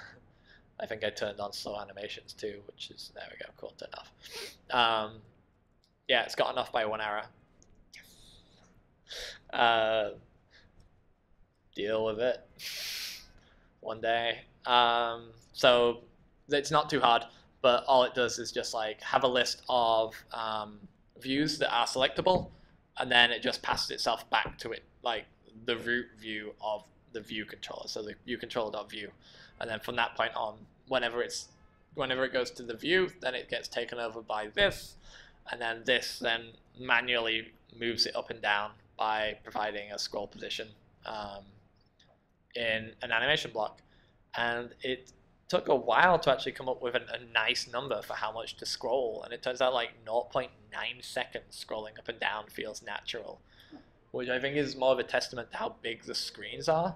I think I turned on slow animations too, which is, there we go, cool, turned off. Um, yeah, it's gotten off by one error. Uh, deal with it one day. Um, so it's not too hard, but all it does is just like have a list of um, views that are selectable, and then it just passes itself back to it, like the root view of the view controller. So the view controller.view and then from that point on, whenever it's whenever it goes to the view, then it gets taken over by this, and then this then manually moves it up and down by providing a scroll position um, in an animation block. And it took a while to actually come up with an, a nice number for how much to scroll, and it turns out like 0.9 seconds scrolling up and down feels natural, which I think is more of a testament to how big the screens are.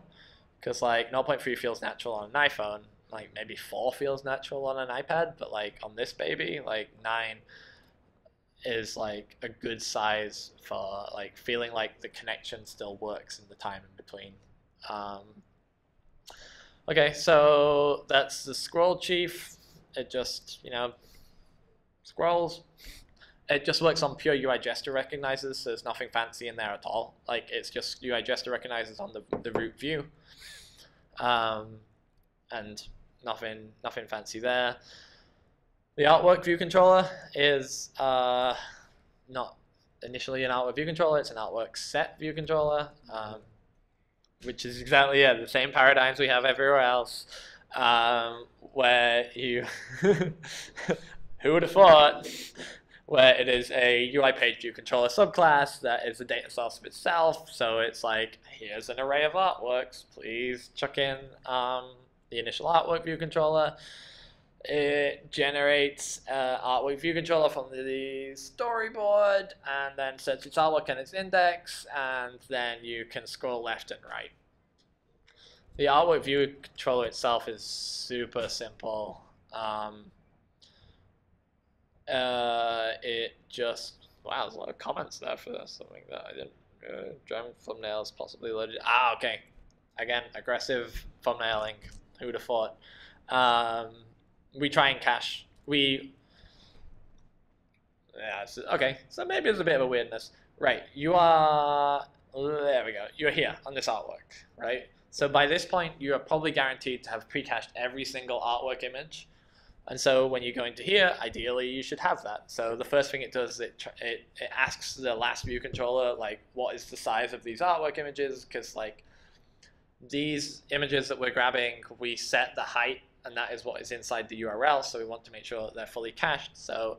Because like 0.3 feels natural on an iPhone, like maybe 4 feels natural on an iPad, but like on this baby, like 9 is like a good size for like feeling like the connection still works in the time in between. Um, okay, so that's the scroll chief. It just, you know, scrolls. It just works on pure UI gesture recognizers, so there's nothing fancy in there at all. Like it's just UI gesture recognizers on the, the root view um, and nothing nothing fancy there. The artwork view controller is uh, not initially an artwork view controller; it's an artwork set view controller, um, which is exactly yeah the same paradigms we have everywhere else, um, where you who would have thought where it is a UI page view controller subclass that is a data source of itself. So it's like, here's an array of artworks. Please chuck in um, the initial artwork view controller. It generates uh, artwork view controller from the storyboard and then sets its artwork and its index, and then you can scroll left and right. The artwork view controller itself is super simple. Um, uh, it just wow, there's a lot of comments there for something that I didn't. Uh, drum thumbnails possibly loaded. Ah, okay. Again, aggressive thumbnailing. Who would have thought? Um, we try and cache. We Yeah. So, okay. So maybe there's a bit of a weirdness. Right. You are. There we go. You're here on this artwork, right? So by this point, you are probably guaranteed to have pre-cached every single artwork image. And so when you go into here, ideally you should have that. So the first thing it does is it, it, it asks the last view controller, like, what is the size of these artwork images? Because like these images that we're grabbing, we set the height and that is what is inside the URL. So we want to make sure that they're fully cached. So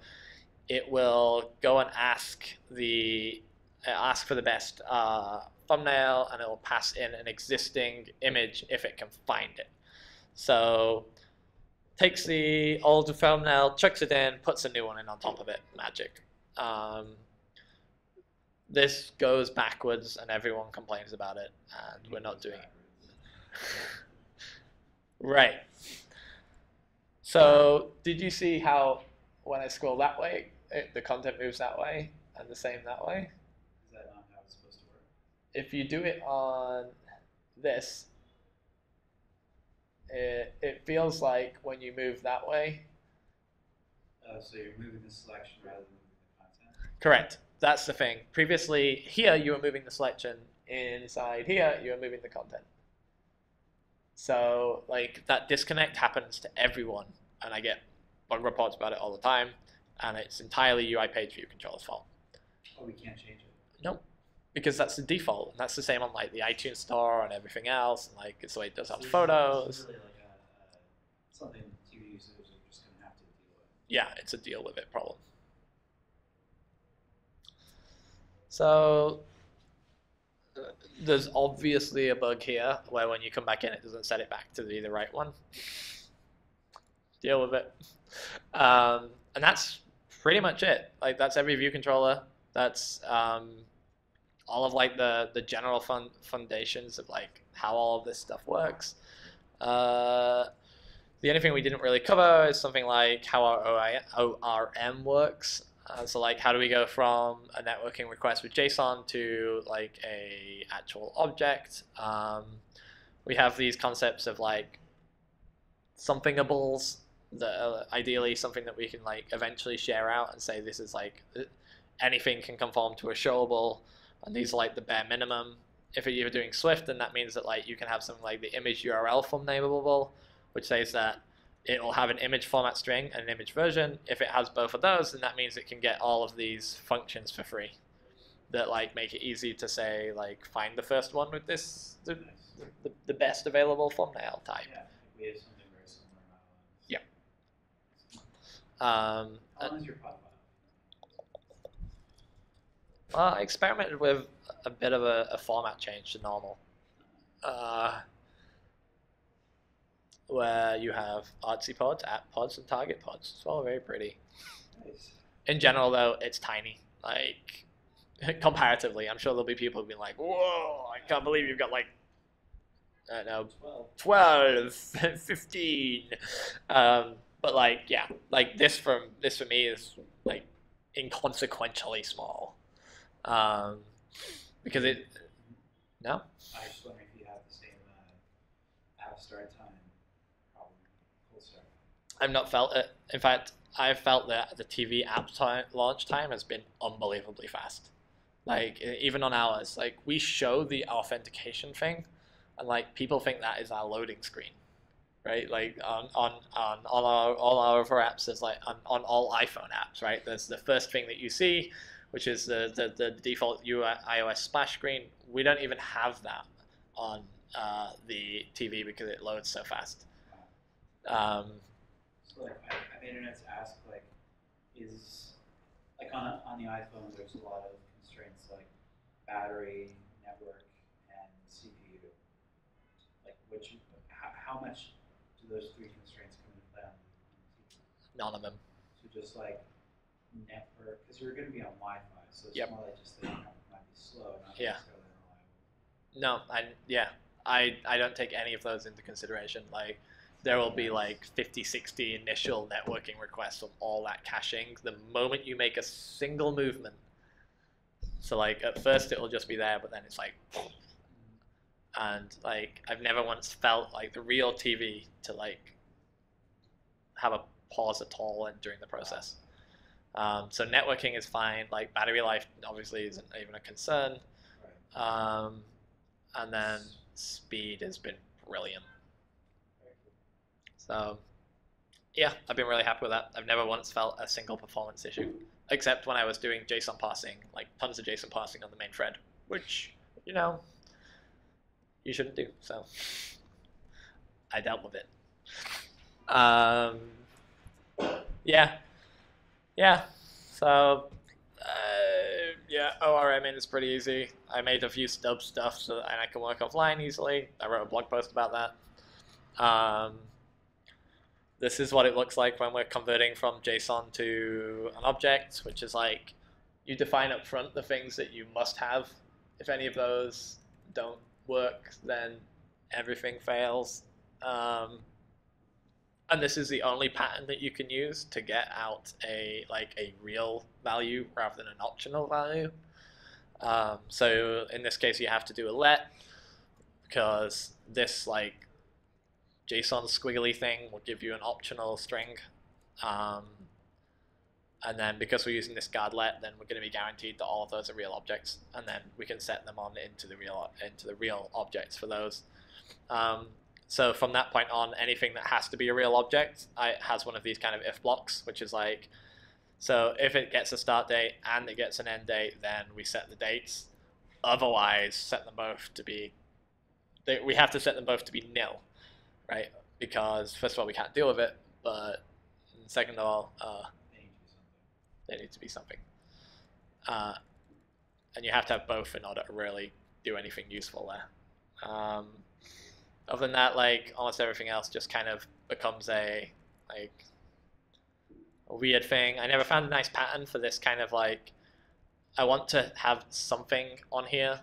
it will go and ask the uh, ask for the best uh, thumbnail, and it will pass in an existing image if it can find it. So takes the old thumbnail, chucks it in, puts a new one in on top of it. Magic. Um, this goes backwards, and everyone complains about it, and we're not doing it. Right. So, did you see how when I scroll that way, it, the content moves that way, and the same that way? Is that not how it's supposed to work? If you do it on this, it, it feels like when you move that way. Uh, so you're moving the selection rather than moving the content. Correct. That's the thing. Previously, here you were moving the selection. Inside here, you were moving the content. So, like, that disconnect happens to everyone, and I get bug reports about it all the time, and it's entirely UI page view controller's fault. Oh, we can't change it. Nope. Because that's the default, and that's the same on like the iTunes store and everything else, and like it's the way it does So on photos. Really like a, uh, something TV users are just going to have to deal with. yeah, it's a deal with it problem. So there's obviously a bug here where when you come back in, it doesn't set it back to be the right one. Deal with it. Um, and that's pretty much it. Like that's every view controller. That's um, all of like the the general fun foundations of like how all of this stuff works. Uh, the only thing we didn't really cover is something like how our ORM works. Uh, so like how do we go from a networking request with JSON to like a actual object? Um, we have these concepts of like somethingables that are ideally something that we can like eventually share out and say this is like anything can conform to a showable and these are like the bare minimum. If you're doing Swift, then that means that like you can have something like the image URL from nameable, which says that it will have an image format string and an image version. If it has both of those, then that means it can get all of these functions for free that like make it easy to say like find the first one with this the, the, the best available thumbnail type. Yeah, we have something very similar. Yeah. Um, How long is your pod file? well, I experimented with a bit of a, a format change to normal. Uh, where you have artsy pods, app pods, and target pods. It's all very pretty. Nice. In general, though, it's tiny. Like comparatively, I'm sure there'll be people who've been like, "Whoa, I can't believe you've got like, I don't know, Twelve. 12 15 um, but like yeah like this from this for me is like inconsequentially small um, because it no I just wondering if you have the same uh, app start time problem. Full start. I've not felt it. In fact i've felt that the tv app time launch time has been unbelievably fast. Like even on ours like we show the authentication thing and like people think that is our loading screen right? Like on on on all our all our other apps there's like on, on all iphone apps right? There's the first thing that you see which is the the, the default ios splash screen. We don't even have that on uh, the tv because it loads so fast. Um, So like, I, I've internet to ask like, is like on on the iPhone, there's a lot of constraints like battery, network, and CPU. Like, which how, how much do those three constraints come into play on the none of them So just like network, because you're going to be on Wi-Fi, so it's Yep. more like just that it might be slow, not Yeah. necessarily reliable. No, I yeah, I I don't take any of those into consideration. Like there will be like 50, 60 initial networking requests from all that caching the moment you make a single movement. So like at first it will just be there, but then it's like and like I've never once felt like the real TV to like have a pause at all and during the process. Um, so networking is fine. Like battery life obviously isn't even a concern. Um, and then speed has been brilliant. So yeah, I've been really happy with that. I've never once felt a single performance issue, except when I was doing JSON parsing, like tons of JSON parsing on the main thread, which you know you shouldn't do. So I dealt with it. Um, yeah, yeah. So uh, yeah, ORM in is pretty easy. I made a few stub stuff so that I can work offline easily. I wrote a blog post about that. Um, this is what it looks like when we're converting from JSON to an object, which is like you define up front the things that you must have. If any of those don't work, then everything fails. Um, and this is the only pattern that you can use to get out a like a real value rather than an optional value. Um, so in this case, you have to do a let because this like JSON squiggly thing will give you an optional string. Um, and then because we're using this guard let, then we're going to be guaranteed that all of those are real objects, and then we can set them on into the real into the real objects for those. Um, so from that point on, anything that has to be a real object I, has one of these kind of if blocks, which is like, so if it gets a start date and it gets an end date, then we set the dates. Otherwise, set them both to be, they, we have to set them both to be nil, right? Because first of all, we can't deal with it, but second of all, uh, They need to do something. they need to be something. Uh, and you have to have both in order to really do anything useful there. Um, other than that, like almost everything else just kind of becomes a like a weird thing. I never found a nice pattern for this kind of like I want to have something on here,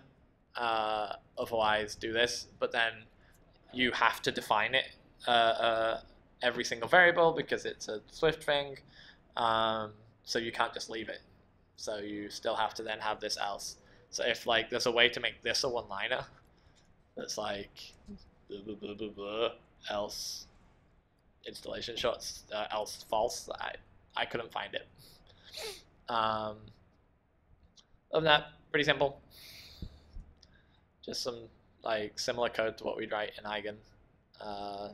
uh, otherwise do this, but then you have to define it uh, uh, every single variable because it's a Swift thing. Um, so you can't just leave it. So you still have to then have this else. So if like there's a way to make this a one-liner, that's like blah, blah, blah, blah, else installation shots uh, else false. I I couldn't find it. Um, other than that, pretty simple. Just some like similar code to what we'd write in Eigen. Uh,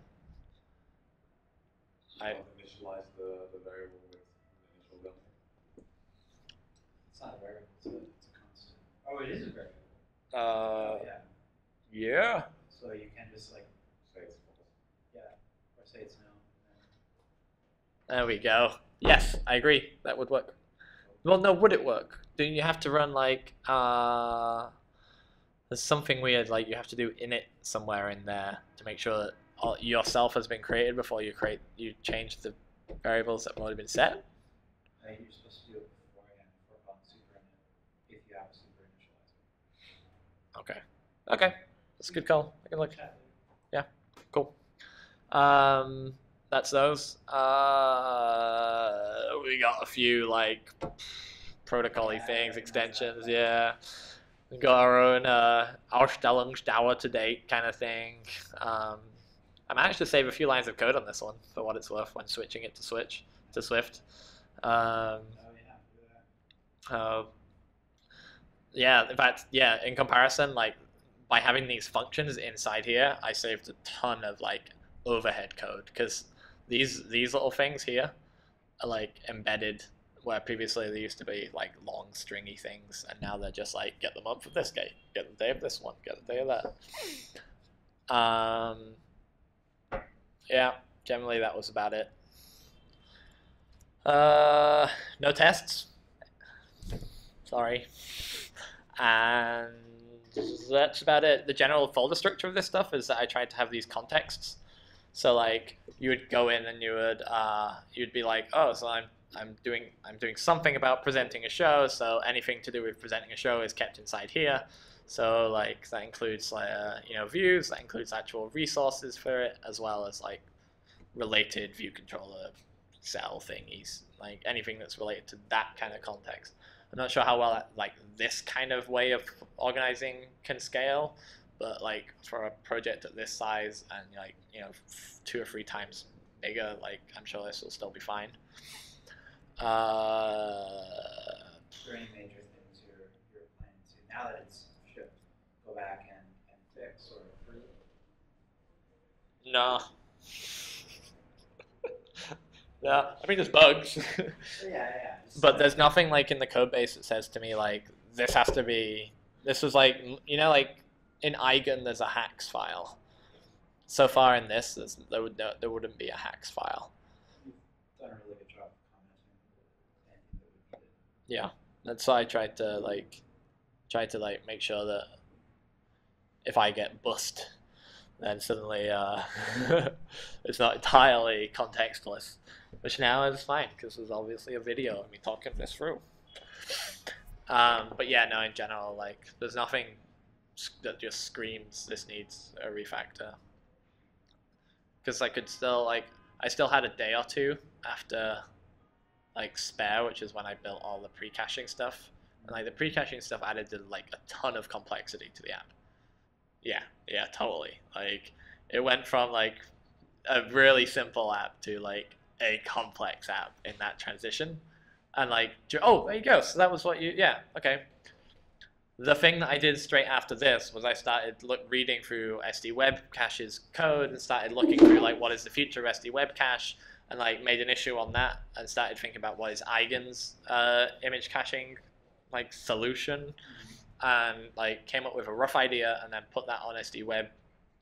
I- Don't initialize the, the variable with the initial value. It's not a variable, it's a, it's a constant. Oh, it is a variable. uh, yeah. yeah. So you can just like, Say it's false. yeah, or say it's no. There we go. Yes, I agree. That would work. Well, no, would it work? Do you have to run like uh there's something weird like you have to do init somewhere in there to make sure that all, yourself has been created before you create you change the variables that have already been set. I you're supposed to do it beforehand for on super init if you have a super initializer. Okay. Okay. That's a good call. I can look. Chat. Cool. Um, that's those. Uh, we got a few like protocol-y things, extensions. Yeah. Got our own uh, Ausstellungsdauer to date kind of thing. Um, I managed to save a few lines of code on this one for what it's worth when switching it to Switch to Swift. Um, yeah, uh, yeah, in fact, yeah, in comparison, like by having these functions inside here, I saved a ton of like overhead code because these these little things here are like embedded where previously they used to be like long stringy things and now they're just like get the month of this day, get the day of this one, get the day of that. Um, yeah, generally that was about it. Uh, no tests. Sorry. And that's about it. The general folder structure of this stuff is that I tried to have these contexts. So like you would go in and you would uh, you'd be like, oh, so I'm I'm doing I'm doing something about presenting a show. So anything to do with presenting a show is kept inside here. So like that includes like uh, you know views, that includes actual resources for it, as well as like related view controller cell thingies, like anything that's related to that kind of context. I'm not sure how well that, like this kind of way of organizing can scale, but like for a project at this size and like you know two or three times bigger, like I'm sure this will still be fine. Uh, any major things you're, you're planning to, now that it's shipped, go back and, and fix or improve? no. yeah, I mean there's bugs, Yeah, yeah, yeah. but there's nothing like in the code base that says to me like this has to be. This was like you know like in Eigen there's a hacks file. So far in this, there would no, there wouldn't be a hacks file. You've done a really good job of commenting anything that would be needed. Yeah, that's why I tried to like, try to like make sure that if I get bust, then suddenly uh, it's not entirely contextless, which now is fine because there's obviously a video of me talking this through. Um, but yeah, no, in general, like there's nothing that just screams this needs a refactor. Because I could still like, I still had a day or two after like spare, which is when I built all the pre-caching stuff. And like the pre-caching stuff added like a ton of complexity to the app. Yeah, yeah, totally. Like it went from like a really simple app to like a complex app in that transition. And like, oh, there you go. So that was what you, yeah, okay. The thing that I did straight after this was I started look, reading through SD Web Cache's code and started looking through like what is the future of SD Web Cache and like made an issue on that and started thinking about what is Eigen's uh, image caching like solution. And like came up with a rough idea and then put that on SD Web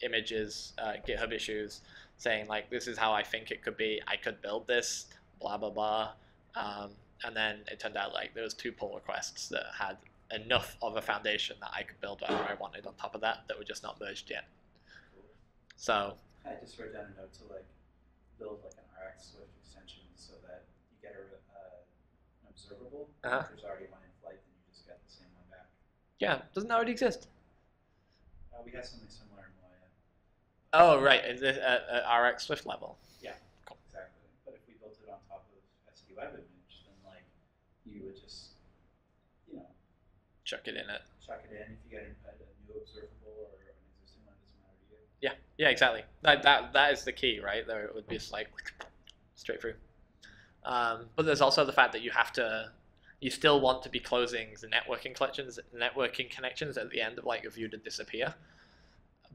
images uh, GitHub issues saying like this is how I think it could be. I could build this blah blah blah. Um, and then it turned out like there was two pull requests that had enough of a foundation that I could build whatever I wanted on top of that that were just not merged yet. So I just wrote down a note to like build like an RxSwift extension so that you get a, uh, an observable. Uh-huh. If there's already one in flight, then you just get the same one back. yeah doesn't that already exist Uh, we had something similar in Moya. oh right at, at RxSwift level yeah Exactly. But if we built it on top of SDWebImage, then like you would just, you know, chuck it in it chuck it in. If you get a, a new observable or an existing one, it doesn't matter to you. Yeah, yeah, exactly. That that that is the key, right? There it would be just like straight through. Um, but there's also the fact that you have to, you still want to be closing the networking collections, networking connections at the end of like a view to disappear.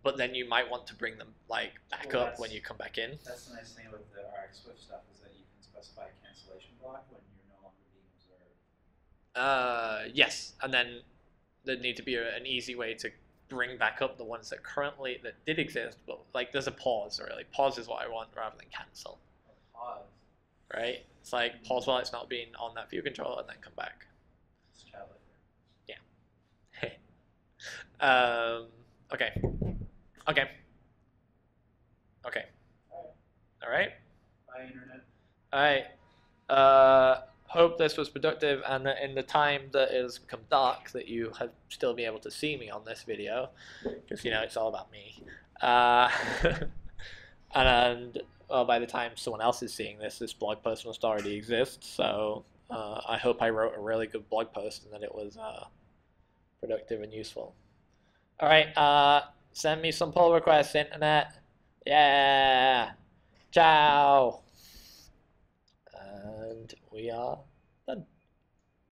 But then you might want to bring them like back Well, up when you come back in. That's the nice thing with the RxSwift stuff is that you can specify a cancellation block when you're no longer being observed. Uh, yes, and then there need to be a, an easy way to bring back up the ones that currently that did exist, but like there's a pause really. Pause is what I want rather than cancel. Pause. right? It's like pause while it's not being on that view controller and then come back. It's child um, okay. Okay. Okay. All right. Bye, internet. All right. Uh, hope this was productive and that in the time that it has become dark that you have still be able to see me on this video because you know it's all about me. Uh, and well, by the time someone else is seeing this, this blog post must already exist. So uh, I hope I wrote a really good blog post and that it was uh, productive and useful. All right. Uh, send me some pull requests, internet. Yeah. Ciao. And we are